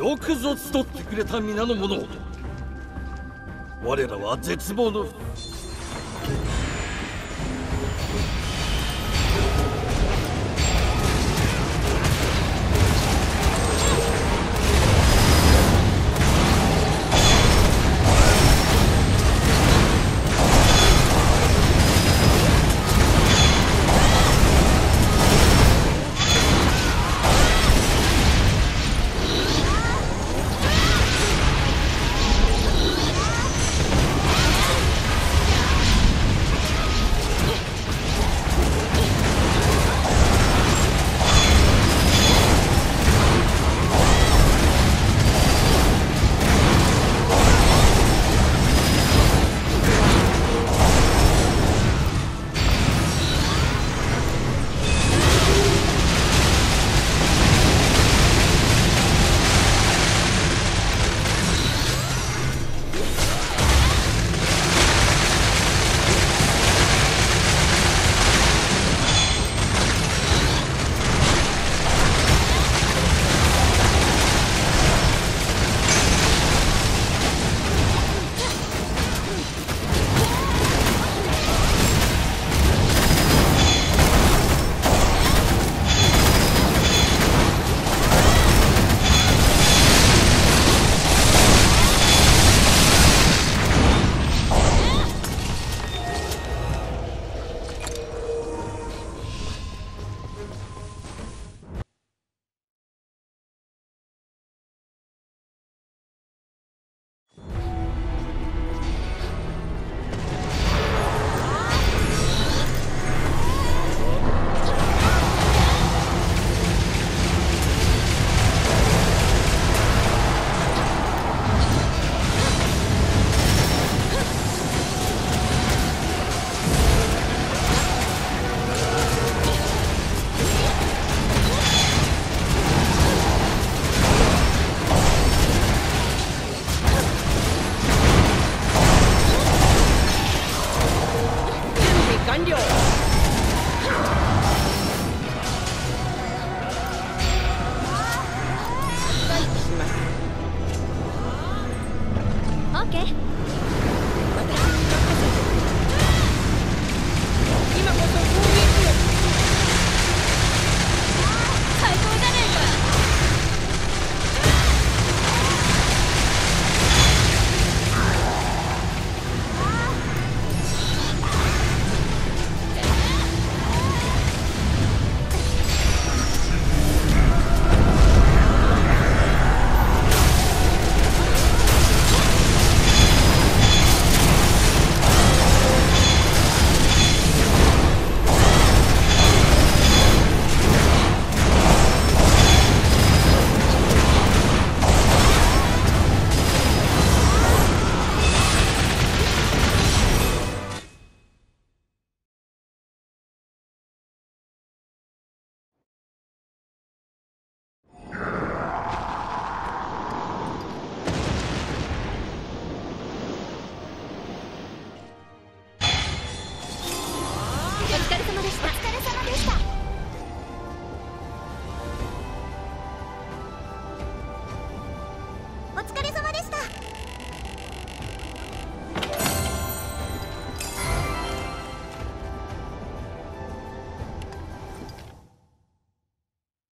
よくぞ集ってくれた皆の者我らは絶望の